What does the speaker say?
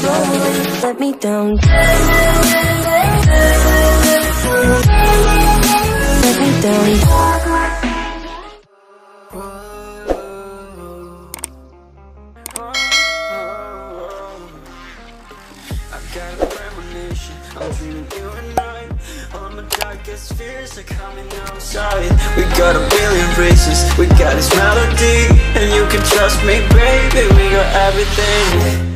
slowly let me down. Let me down. I got a I'm dreaming you and I All my darkest fears are coming outside. We got a billion races, we got this melody And you can trust me, baby, we got everything